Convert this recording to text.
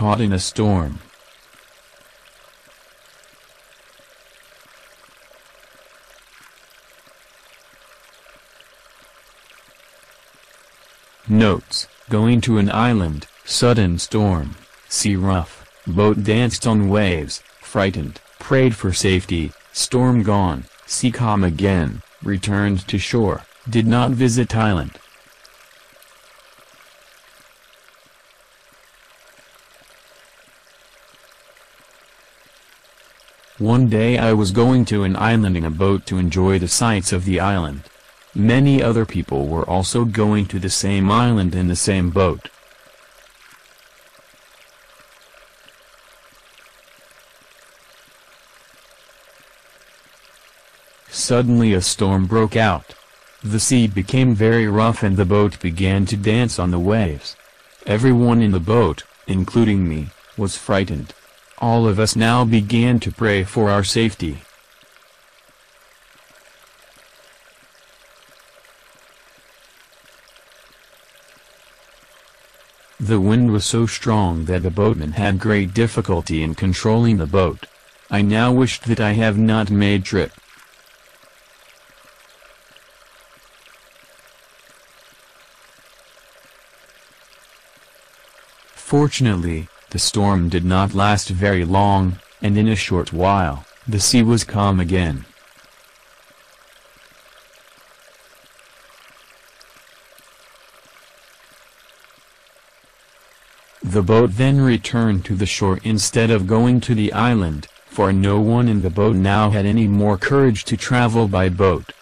caught in a storm. Notes, going to an island, sudden storm, sea rough, boat danced on waves, frightened, prayed for safety, storm gone, sea calm again, returned to shore, did not visit island. One day I was going to an island in a boat to enjoy the sights of the island. Many other people were also going to the same island in the same boat. Suddenly a storm broke out. The sea became very rough and the boat began to dance on the waves. Everyone in the boat, including me, was frightened. All of us now began to pray for our safety. The wind was so strong that the boatman had great difficulty in controlling the boat. I now wished that I have not made trip. Fortunately, the storm did not last very long, and in a short while, the sea was calm again. The boat then returned to the shore instead of going to the island, for no one in the boat now had any more courage to travel by boat.